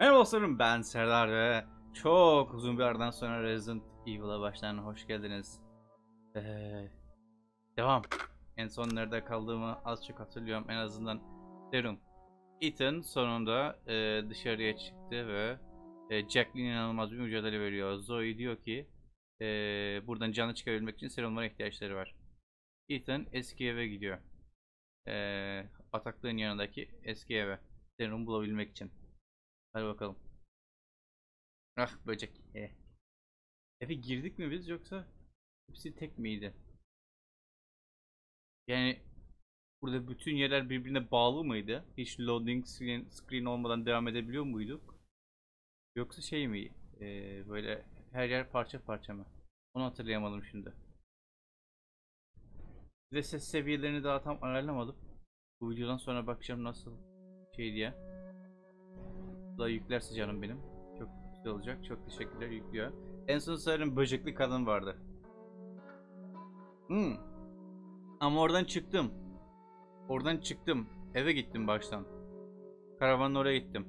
Merhaba dostlarım ben Serdar ve çok uzun bir aradan sonra Resident Evil'a başlarına hoş geldiniz. Ee, devam. En son nerede kaldığımı az çok hatırlıyorum en azından. Serum. Ethan sonunda e, dışarıya çıktı ve e, Jacqueline inanılmaz bir mücadele veriyor. Zoe diyor ki e, buradan canlı çıkabilmek için serumlara ihtiyaçları var. Ethan eski eve gidiyor. E, ataklığın yanındaki eski eve. Serum bulabilmek için. Hadi bakalım. Ah böcek. Eh. Girdik mi biz yoksa hepsi tek miydi? Yani burada bütün yerler birbirine bağlı mıydı? Hiç loading screen, screen olmadan devam edebiliyor muyduk? Yoksa şey mi? Ee, böyle her yer parça parça mı? Onu hatırlayamadım şimdi. Bir de ses seviyelerini daha tam ayarlamadım. Bu videodan sonra bakacağım nasıl şey diye. Da yüklerse canım benim. Çok güzel olacak. Çok teşekkürler yüklüyor. En son sanırım böcekli kadın vardı. Hmm. Ama oradan çıktım. Oradan çıktım. Eve gittim baştan. Karavanın oraya gittim.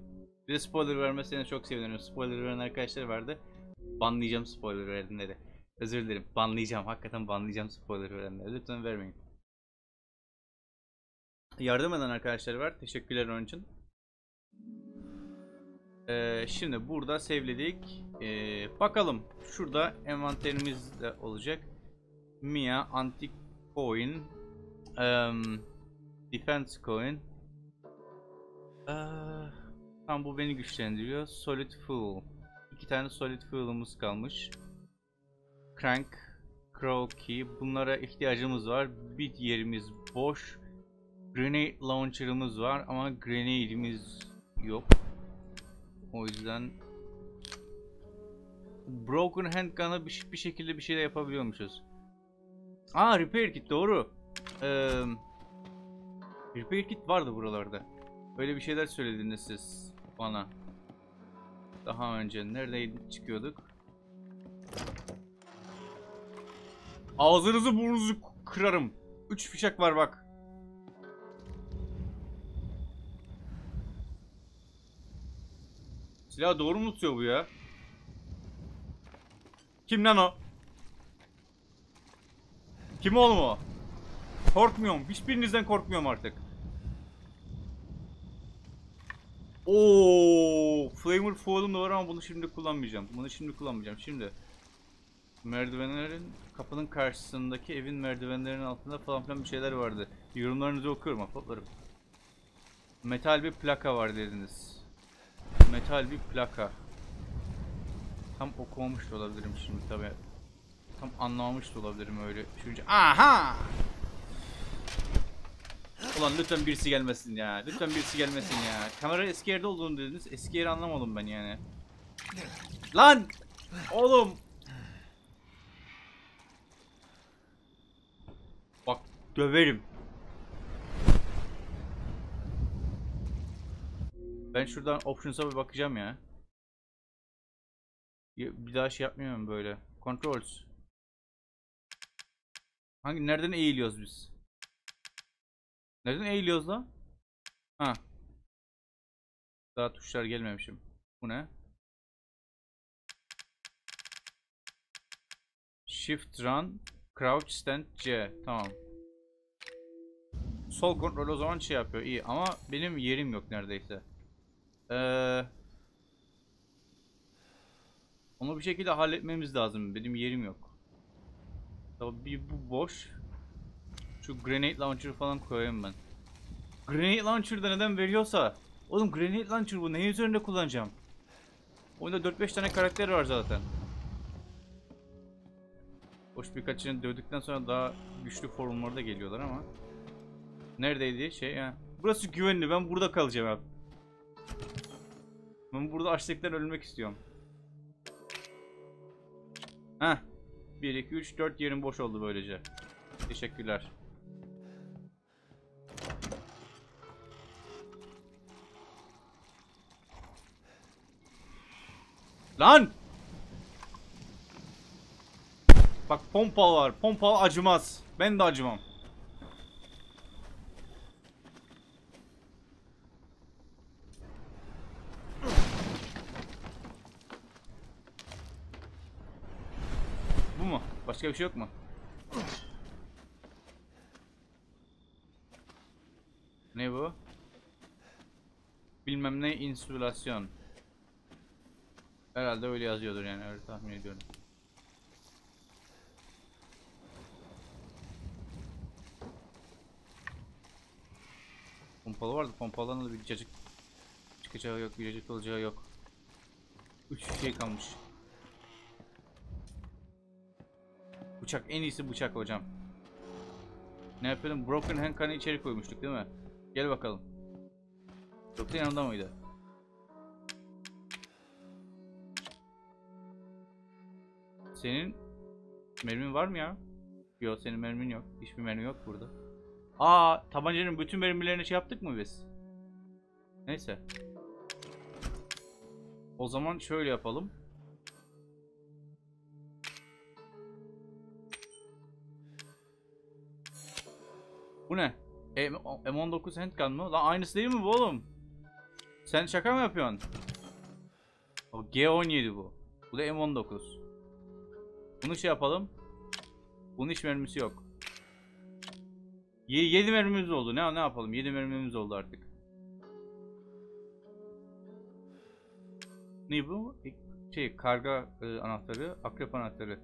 Bir de spoiler vermesine çok sevinirim. Spoiler veren arkadaşlar vardı. Banlayacağım spoiler verenleri. Özür dilerim. Banlayacağım. Hakikaten banlayacağım spoiler verenleri. Lütfen vermeyin. Yardım eden arkadaşlar var. Teşekkürler onun için. Ee, şimdi burada sevledik. Ee, bakalım. Şurada envanterimiz de olacak. Mia, Antique Coin, um, Defense Coin. Ee, tam bu beni güçlendiriyor. Solid Fuel. İki tane Solid Fuel'ımız kalmış. Crank, Crow Key. Bunlara ihtiyacımız var. Bit yerimiz boş. Grenade Launcher'ımız var ama Grenade'imiz yok. O yüzden Broken Handgun'a bir, bir şekilde bir şeyler yapabiliyormuşuz. Aa Repair Kit doğru. Ee, repair Kit vardı buralarda. Öyle bir şeyler söylediniz siz bana. Daha önce neredeydi çıkıyorduk? Ağzınızı burnunuzu kırarım. 3 fişek var bak. Silah doğru mu tutuyor bu ya? Kim lan o? Kim oğlum o? Korkmuyorum. Hiçbirinizden korkmuyorum artık. Oo, Flamer Fuel'um da var ama bunu şimdi kullanmayacağım. Bunu şimdi kullanmayacağım. Şimdi merdivenlerin kapının karşısındaki evin merdivenlerinin altında falan filan bir şeyler vardı. Yorumlarınızı okuyorum afotlarım. Metal bir plaka var dediniz. Metal bir plaka. Tam okumamış da olabilirim şimdi tabi. Tam anlamamış da olabilirim öyle düşünce. Aha! Ulan lütfen birisi gelmesin ya. Lütfen birisi gelmesin ya. Kamera eski yerde olduğunu dediniz. Eski yeri anlamadım ben yani. Lan! Oğlum! Bak döverim. Ben şuradan options'a bir bakacağım ya. Bir daha şey yapmıyorum böyle. Controls. Hangi nereden eğiliyoruz biz? Nereden eğiliyoruz lan? Ha. Daha tuşlar gelmemişim. Bu ne? Shift run, crouch stand C. Tamam. Sol kontrol o zaman şey yapıyor. İyi ama benim yerim yok neredeyse. Ee, onu bir şekilde halletmemiz lazım. Benim yerim yok. Tabii bu boş. Şu grenade launcher falan koyayım ben. Grenade launcher'da neden veriyorsa. Oğlum grenade launcher bu. Ne üzerinde kullanacağım? Oyunda 4-5 tane karakter var zaten. Hoş birkaçını dövdükten sonra daha güçlü formlarda da geliyorlar ama. Neredeydi şey ya? Burası güvenli. Ben burada kalacağım abi. Ben burada açlıktan ölmek istiyorum. Heh. 1, 2, 3, 4 yerim boş oldu böylece. Teşekkürler. Lan! Bak pompalı var. Pompalı acımaz. Ben de acımam. Başka bir şey yok mu? Ne bu? Bilmem ne insülasyon. Herhalde öyle yazıyordur yani öyle tahmin ediyorum. Pompalı vardı. Pompalarına da bir cacık çıkacağı yok, bir cacık olacağı yok. Üç şey kalmış. Bıçak en iyisi bıçak hocam. Ne yapıyordum? Broken Hank'ını içeri koymuştuk değil mi? Gel bakalım. Yoksa yanında mıydı? Senin mermin var mı ya? Yok senin mermin yok. Hiçbir mermi yok burada. Aa tabancanın bütün mermilerini şey yaptık mı biz? Neyse. O zaman şöyle yapalım. Bu ne? E, M19 handgun mı? Lan aynısı değil mi bu oğlum? Sen şaka mı yapıyorsun? O G17 bu. Bu da M19. Bunu şey yapalım. Bunun hiç mermisi yok. 7 mermimiz oldu. Ne ne yapalım? 7 mermimiz oldu artık. Ne bu? Şey karga e, anahtarı, akrep anahtarı.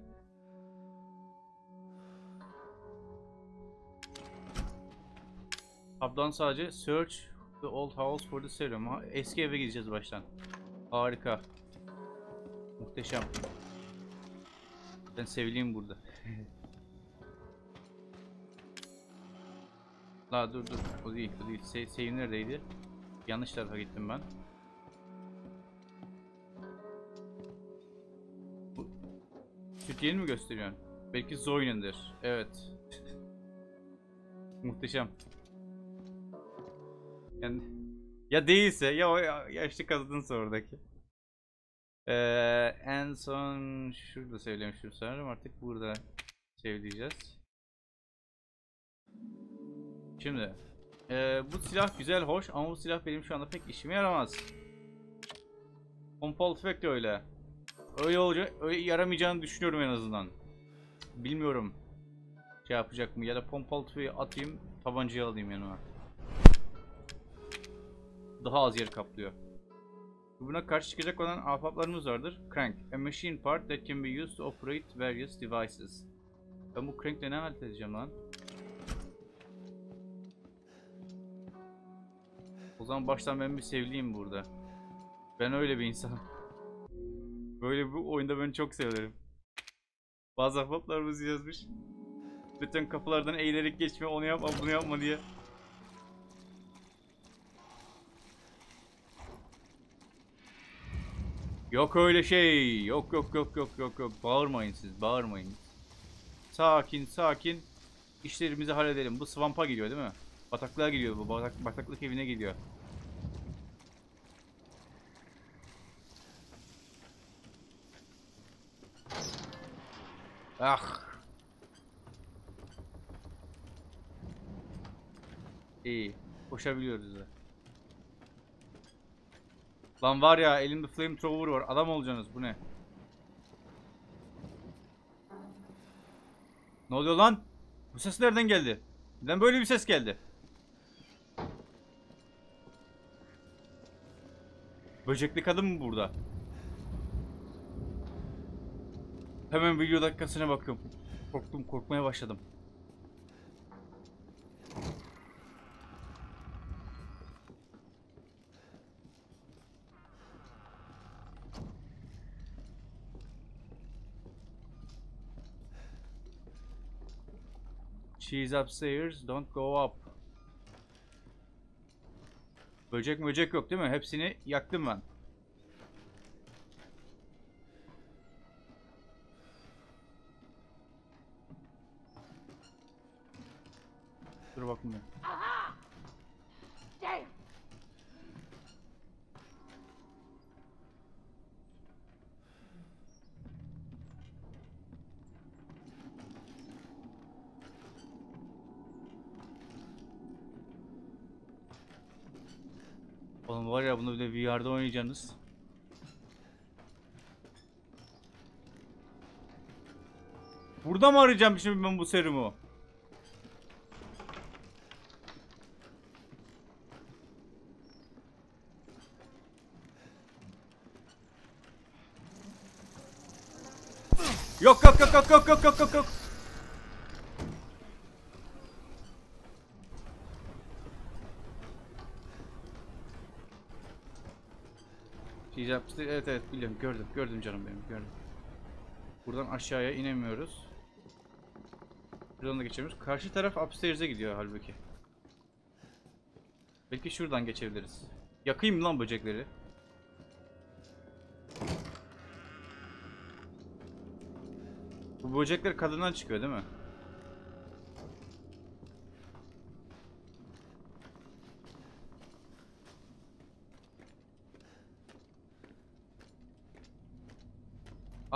Tabdan sadece search the old house for the serum. Eski eve gideceğiz baştan. Harika. Muhteşem. Ben sevileyim burada. La dur dur. O değil, o değil. Se save neredeydi? Yanlış tarafa gittim ben. Bu Türkiye'ni mi gösteriyorsun? Belki Zoy'undur. Evet. Muhteşem. Yani ya değilse ya o ya- yaşlı kadınsa oradaki. Ee, en son şurada söylemiştim sanırım artık burada söyleyeceğiz. Şimdi ee, bu silah güzel hoş ama bu silah benim şu anda pek işime yaramaz. Pompalı tüfek de öyle. Öyle olacak, öyle yaramayacağını düşünüyorum en azından. Bilmiyorum. Şey yapacak mı ya da pompalı tüfeği atayım tabancayı alayım yanıma. Daha az yer kaplıyor. Buna karşı çıkacak olan ahbaplarımız vardır. Crank. A machine part that can be used to operate various devices. Ben bu crank'le ne halt edeceğim lan? O zaman baştan ben bir sevliyim burada. Ben öyle bir insanım. Böyle bir oyunda ben çok severim. Bazı ahbaplarımız yazmış. Lütfen kapılardan eğilerek geçme, onu yapma, bunu yapma diye. Yok öyle şey. Yok yok yok yok yok yok. Bağırmayın siz, bağırmayın. Sakin sakin. İşlerimizi halledelim. Bu swamp'a gidiyor değil mi? Bataklığa gidiyor bu. Batak, bataklık evine gidiyor. Ah. İyi. Koşabiliyoruz da. Lan var ya elimde flamethrower var. Adam olacaksınız bu ne? Ne oluyor lan? Bu ses nereden geldi? Neden böyle bir ses geldi? Böcekli kadın mı burada? Hemen video dakikasına bakıyorum. Korktum, korkmaya başladım. She's upstairs, don't go up. Böcek böcek yok değil mi? Hepsini yaktım ben. VR'da oynayacaksınız. Burada mı arayacağım şimdi ben bu serumu? Yok yok yok yok yok yok yok yok yok. Yapmıştı. Evet evet biliyorum gördüm gördüm canım benim gördüm. Buradan aşağıya inemiyoruz. Buradan da geçemiyoruz. Karşı taraf upstairs'e gidiyor halbuki. Belki şuradan geçebiliriz. Yakayım lan böcekleri? Bu böcekler kadından çıkıyor değil mi?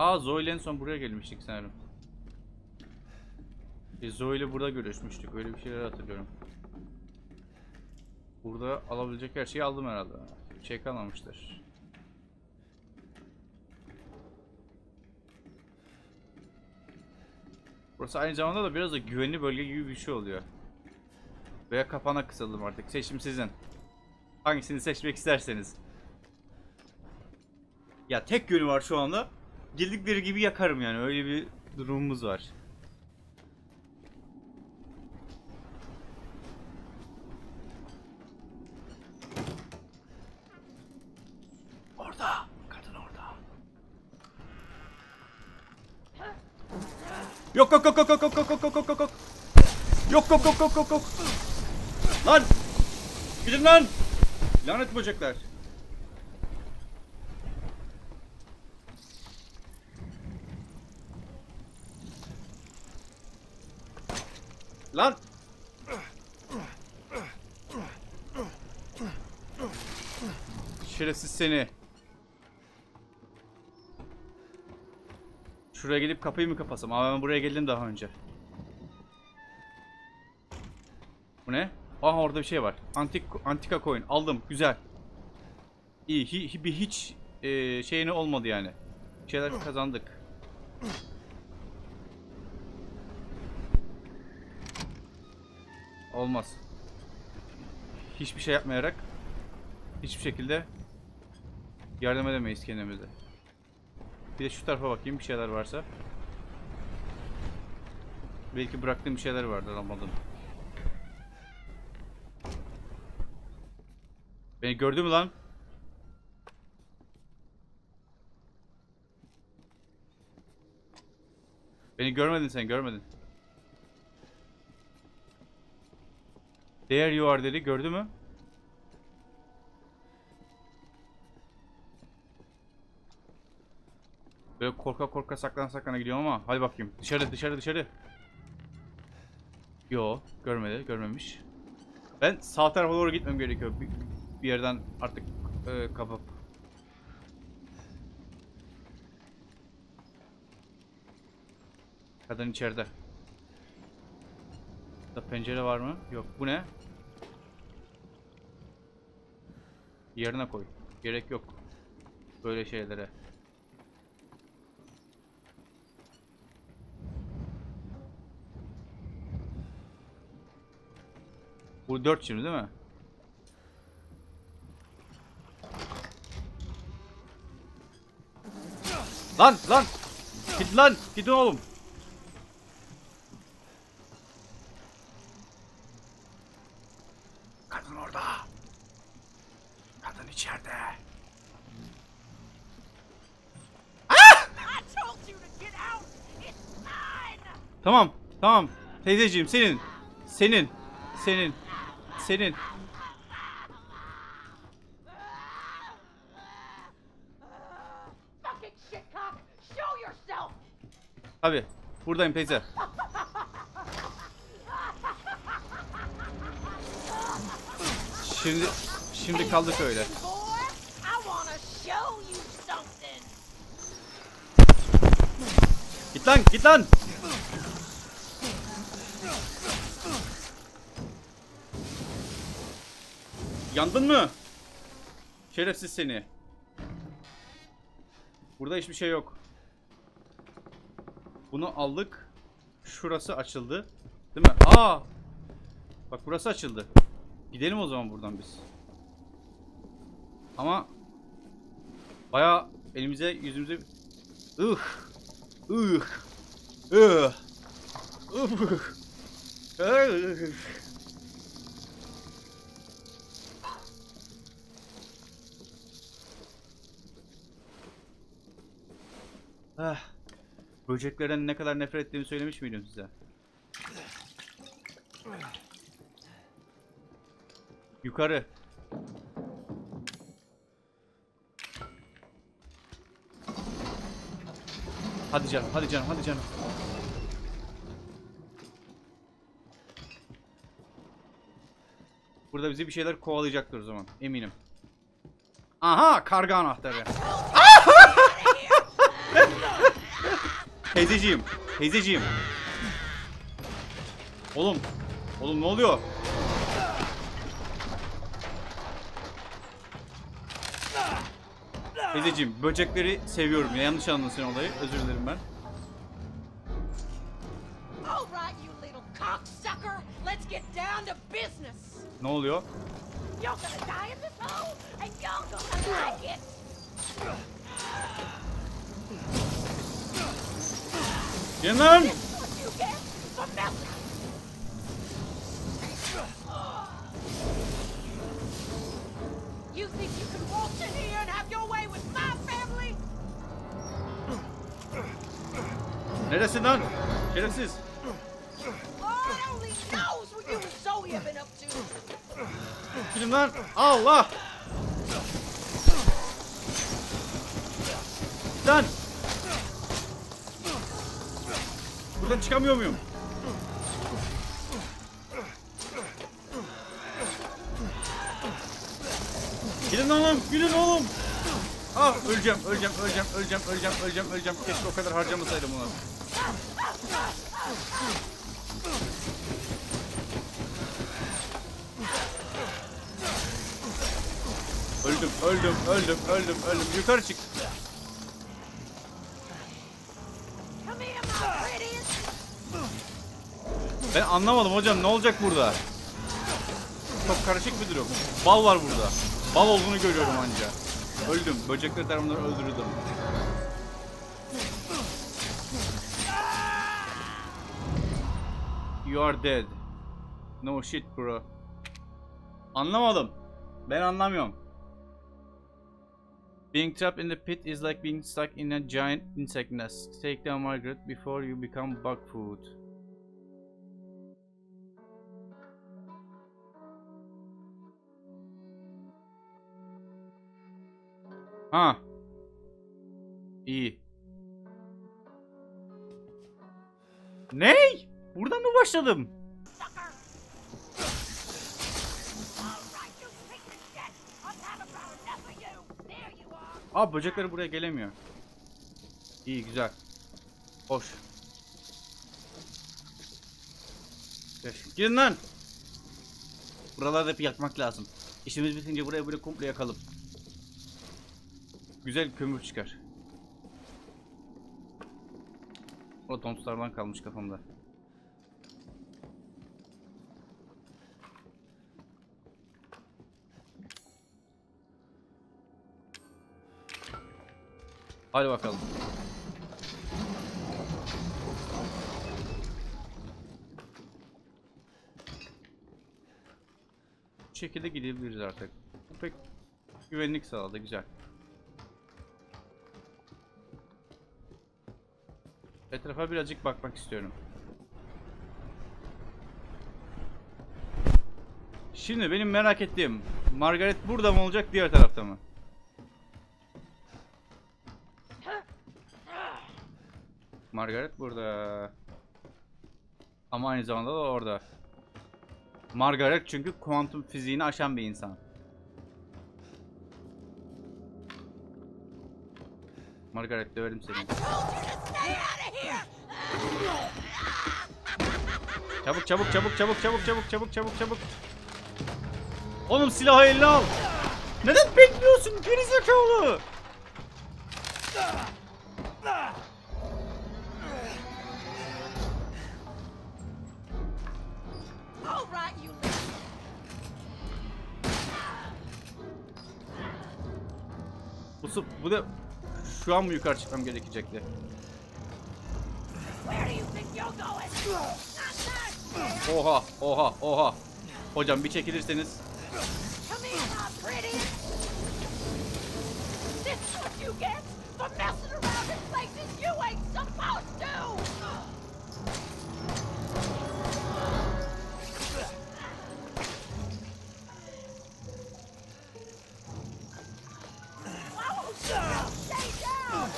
Aa Zoe son buraya gelmiştik sanırım. Biz Zoe ile burada görüşmüştük. Öyle bir şeyler hatırlıyorum. Burada alabilecek her şeyi aldım herhalde. Bir şey kalmamıştır. Burası aynı zamanda da biraz da güvenli bölge gibi bir şey oluyor. Veya kapana kısalım artık. Seçim sizin. Hangisini seçmek isterseniz. Ya tek yönü var şu anda. Girdikleri gibi yakarım yani. Öyle bir durumumuz var. Orada. Kadın orada. Yok yok yok yok yok yok yok yok yok yok yok. Yok yok yok yok yok yok. Lan! Gidin lan! Lanet böcekler. Lan! Şerefsiz seni. Şuraya gidip kapıyı mı kapasam? Ama ben buraya geldim daha önce. Bu ne? Aha orada bir şey var. Antik antika coin aldım. Güzel. İyi. Hi, hi- bir hiç e, şeyine olmadı yani. Bir şeyler kazandık. Olmaz. Hiçbir şey yapmayarak hiçbir şekilde yardım edemeyiz kendimize. Bir de şu tarafa bakayım bir şeyler varsa. Belki bıraktığım bir şeyler vardır almadım. Beni gördü mü lan? Beni görmedin sen görmedin. There you are dedi gördü mü? Böyle korka korka saklana saklana gidiyorum ama hadi bakayım dışarı dışarı dışarı. Yo görmedi görmemiş. Ben sağ tarafa doğru gitmem gerekiyor bir, bir yerden artık e, kapıp. Kadın içeride. Da pencere var mı? Yok. Bu ne? Yerine koy. Gerek yok. Böyle şeylere. Bu 4 şimdi değil mi? Lan lan! Git lan! Gidin oğlum! Teyzeciğim senin. Senin. Senin. Senin. Abi buradayım teyze. Şimdi şimdi kaldı şöyle. Git lan git lan. Yandın mı? Şerefsiz seni. Burada hiçbir şey yok. Bunu aldık. şurası açıldı. Değil mi? Aa! Bak burası açıldı. Gidelim o zaman buradan biz. Ama baya elimize yüzümüze ıh ıh ıh ıh ıh Ah. Böceklerden ne kadar nefret ettiğimi söylemiş miydim size? Yukarı. Hadi canım, hadi canım, hadi canım. Burada bizi bir şeyler kovalayacaktır o zaman, eminim. Aha, karga anahtarı. Teyzeciğim, teyzeciğim. Oğlum, oğlum ne oluyor? Teyzeciğim, böcekleri seviyorum ya. Yanlış anlasın olayı. Özür dilerim ben. All right, get melting. You think you can waltz in here and have your way with my family? Neresi lan? Şerefsiz. Lord only knows what you and Zoe have been up to. Gidin lan. Allah! Lan! Buradan çıkamıyor muyum? Gidin oğlum, gidin oğlum. Ah öleceğim, öleceğim, öleceğim, öleceğim, öleceğim, öleceğim, öleceğim. Keşke o kadar harcamasaydım bunu. Öldüm, öldüm, öldüm, öldüm, öldüm. Yukarı çık. Ben anlamadım hocam ne olacak burada? Çok karışık bir durum. Bal var burada. Bal olduğunu görüyorum anca. Öldüm. Böcekler tarafından öldürüldüm. You are dead. No shit bro. Anlamadım. Ben anlamıyorum. Being trapped in the pit is like being stuck in a giant insect nest. Take down Margaret before you become bug food. Ha. İyi. Ney? Buradan mı başladım? Aa böcekleri buraya gelemiyor. İyi güzel. Hoş. Gidin lan. Buralarda bir yatmak lazım. İşimiz bitince buraya böyle komple yakalım. Güzel kömür çıkar. O tonslardan kalmış kafamda. Hadi bakalım. Bu şekilde gidebiliriz artık. Bu pek güvenlik sağladı güzel. Etrafa birazcık bakmak istiyorum. Şimdi benim merak ettiğim Margaret burada mı olacak diğer tarafta mı? Margaret burada. Ama aynı zamanda da orada. Margaret çünkü kuantum fiziğini aşan bir insan. Margaret döverim seni. Çabuk çabuk çabuk çabuk çabuk çabuk çabuk çabuk çabuk. Oğlum silahı eline al. Neden bekliyorsun gerizekalı? Bu, bu da şu an mı yukarı çıkmam gerekecekti? Oha, oha, oha. Hocam bir çekilirseniz.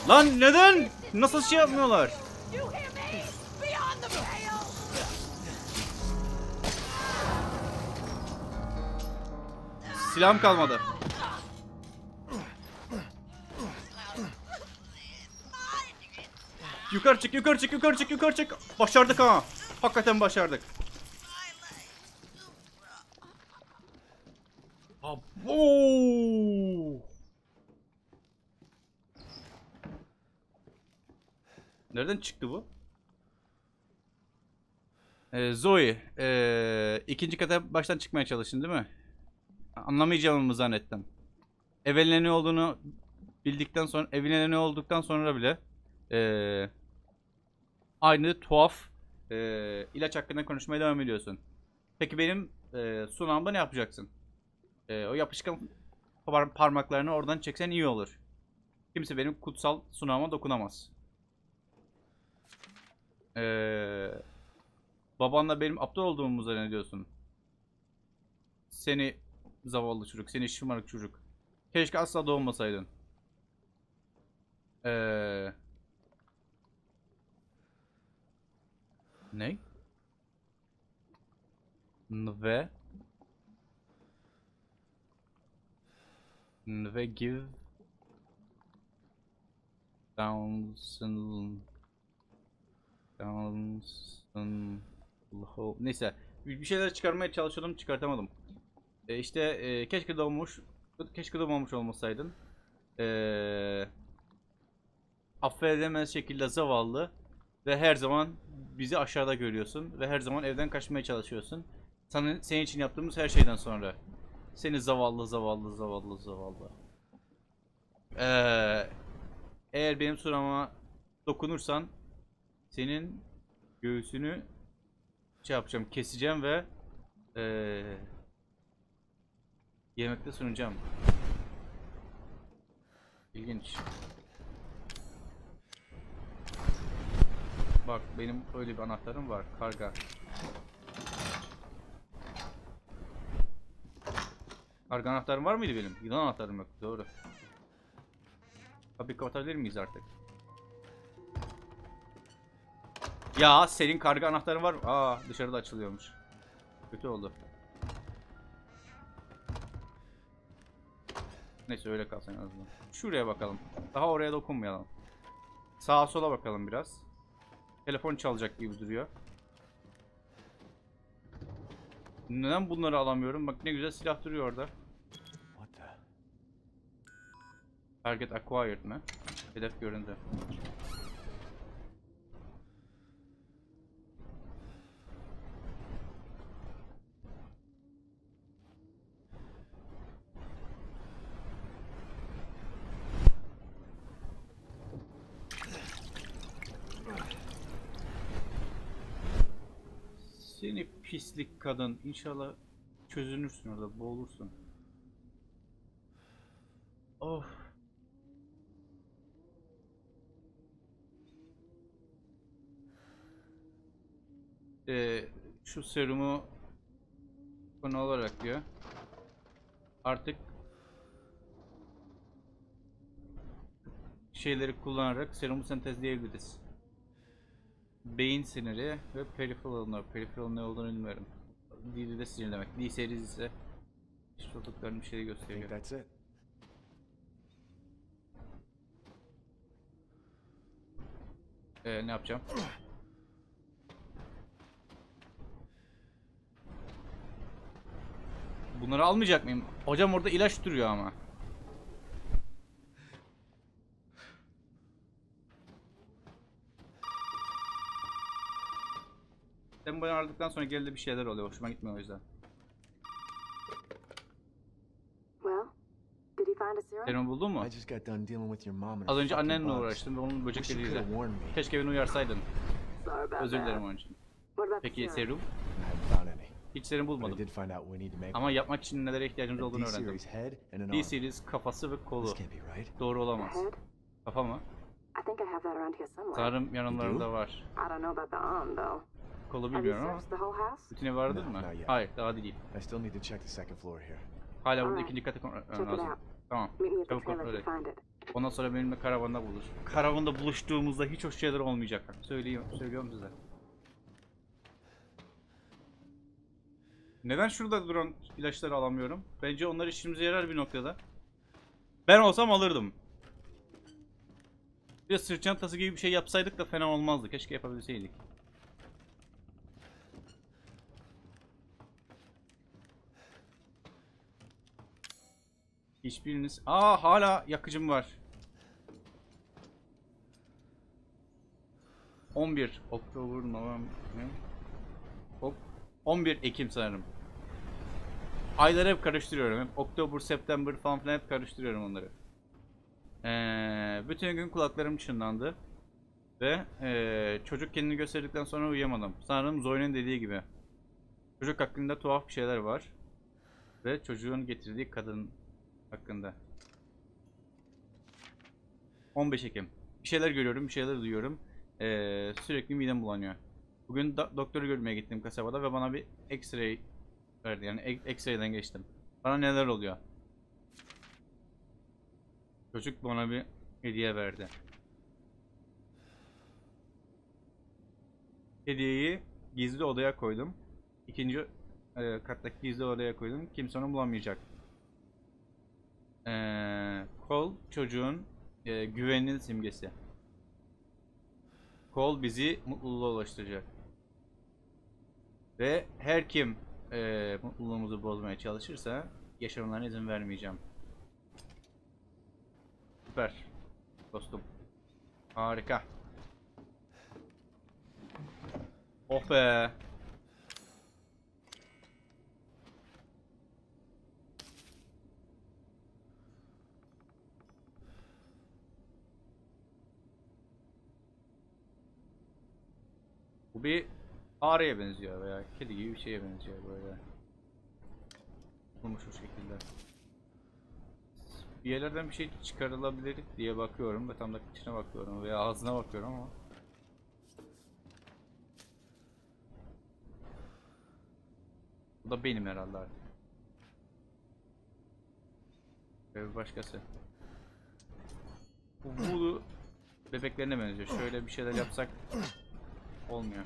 Lan neden? Nasıl şey yapmıyorlar? Silahım kalmadı. Yukarı çık, yukarı çık, yukarı çık, yukarı çık. Başardık ha. Hakikaten başardık. Abo! Nereden çıktı bu? Ee, Zoe, ee, ikinci kata baştan çıkmaya çalıştın değil mi? Anlamayacağımı zannettim. Eveline ne olduğunu bildikten sonra, evine ne olduktan sonra bile ee, aynı tuhaf ee, ilaç hakkında konuşmaya devam ediyorsun. Peki benim ee, sunağımda ne yapacaksın? Ee, o yapışkan par- parmaklarını oradan çeksen iyi olur. Kimse benim kutsal sunağıma dokunamaz. Ee, babanla benim aptal olduğumu mu zannediyorsun? Seni zavallı çocuk, seni şımarık çocuk. Keşke asla doğmasaydın. Ee... Ne? Ve ve give Downson Downson Neyse bir şeyler çıkarmaya çalışıyordum çıkartamadım. E işte e, keşke doğmuş keşke doğmamış olmasaydın. E, affedilemez şekilde zavallı ve her zaman bizi aşağıda görüyorsun ve her zaman evden kaçmaya çalışıyorsun. Sana, senin için yaptığımız her şeyden sonra. Seni zavallı zavallı zavallı zavallı. Ee, eğer benim surama dokunursan senin göğsünü şey yapacağım, keseceğim ve ee, yemekte sunacağım. İlginç. Bak benim öyle bir anahtarım var. Karga. Karga anahtarım var mıydı benim? Yılan anahtarım yok. Doğru. Kapıyı kapatabilir miyiz artık? Ya senin karga anahtarın var mı? Aa dışarıda açılıyormuş. Kötü oldu. Neyse öyle kalsın en azından. Şuraya bakalım. Daha oraya dokunmayalım. Sağa sola bakalım biraz. Telefon çalacak gibi duruyor. Neden bunları alamıyorum? Bak ne güzel silah duruyor orada. Target acquired mi? Hedef göründü. Seni pislik kadın. İnşallah çözünürsün orada, boğulursun. Of. Ee, şu serumu konu olarak diyor. Artık şeyleri kullanarak serumu sentezleyebiliriz. Beyin siniri ve peripheral nerve. Peripheral ne olduğunu bilmiyorum. DD'de sinir demek. D series ise işte olduklarını bir şey gösteriyor. that's it. Ee, ne yapacağım? Bunları almayacak mıyım? Hocam orada ilaç duruyor ama. Sen bana aradıktan sonra geldi bir şeyler oluyor. Hoşuma gitmiyor o yüzden. Well, did he find a serum? Serum buldun mu? Az önce annenle uğraştım ve onun böcekleriyle. Keşke beni uyarsaydın. Özür dilerim onun için. Peki serum? Hiç serum But I bulmadım. did find out we need to make Ama yapmak için nelere ihtiyacımız olduğunu öğrendim. D-series kafası ve kolu. Doğru olamaz. Kafa mı? Sanırım yanımlarında var. I don't know about the arm though. Kolu Have you bilmiyorum ama. Bütün evi aradın No, mı? Hayır daha değil. I still need to check the second floor here. Hala burada ikinci katı it lazım. Tamam. Çabuk kontrol et. find it. Ondan sonra benimle karavanda buluş. Karavanda buluştuğumuzda hiç hoş şeyler olmayacak. Söyleyeyim, söylüyorum size. Neden şurada duran ilaçları alamıyorum? Bence onlar işimize yarar bir noktada. Ben olsam alırdım. Bir sırt çantası gibi bir şey yapsaydık da fena olmazdı. Keşke yapabilseydik. Hiçbiriniz... Aa hala yakıcım var. 11 Oktober, November... Hop. 11 Ekim sanırım. Ayları hep karıştırıyorum. Hep Oktober, September falan filan hep karıştırıyorum onları. Ee, bütün gün kulaklarım çınlandı. Ve ee, çocuk kendini gösterdikten sonra uyuyamadım. Sanırım Zoe'nin dediği gibi. Çocuk hakkında tuhaf bir şeyler var. Ve çocuğun getirdiği kadın hakkında. 15 Ekim. Bir şeyler görüyorum, bir şeyler duyuyorum. Ee, sürekli midem bulanıyor. Bugün doktoru görmeye gittim kasabada ve bana bir X-ray verdi. Yani X-ray'den geçtim. Bana neler oluyor? Çocuk bana bir hediye verdi. Hediyeyi gizli odaya koydum. İkinci e, kattaki gizli odaya koydum. Kimse onu bulamayacak. Ee, kol çocuğun e, güveninin simgesi. Kol bizi mutluluğa ulaştıracak. Ve her kim e, mutluluğumuzu bozmaya çalışırsa yaşamalarına izin vermeyeceğim. Süper. Dostum. Harika. Oh be. Bu bir fareye benziyor veya kedi gibi bir şeye benziyor böyle. Bulmuş o şekilde. Bir yerlerden bir şey çıkarılabilir diye bakıyorum ve tam da içine bakıyorum veya ağzına bakıyorum ama Bu da benim herhalde artık. Ve bir başkası. Bu Voodoo bebeklerine benziyor. Şöyle bir şeyler yapsak olmuyor.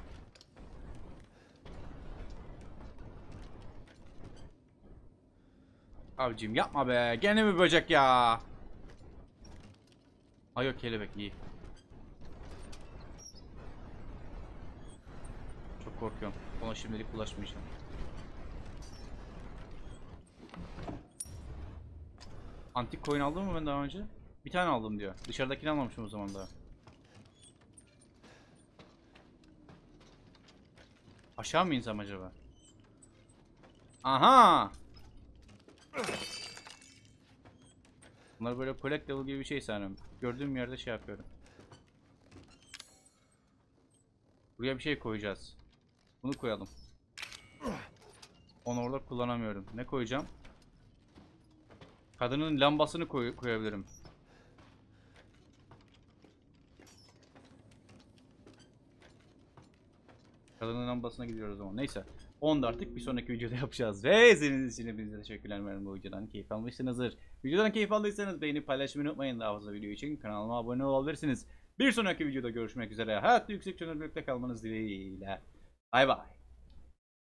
Abicim yapma be. Gene mi böcek ya? Ay yok kelebek iyi. Çok korkuyorum. Ona şimdilik bulaşmayacağım. Antik coin aldın mı ben daha önce? Bir tane aldım diyor. Dışarıdakini almamışım o zaman daha. Aşağı mı insem acaba? Aha! Bunlar böyle collectible gibi bir şey sanırım. Gördüğüm yerde şey yapıyorum. Buraya bir şey koyacağız. Bunu koyalım. Onu orada kullanamıyorum. Ne koyacağım? Kadının lambasını koy koyabilirim. Kadının lambasına gidiyoruz o. Neyse. Onu da artık bir sonraki videoda yapacağız. Ve izlediğiniz için hepinize teşekkürler. Umarım bu videodan keyif almışsınızdır. Videodan keyif aldıysanız beğenip paylaşmayı unutmayın. Daha fazla video için kanalıma abone olabilirsiniz. Bir sonraki videoda görüşmek üzere. Hayatta yüksek çözünürlükte kalmanız dileğiyle. Bay bay.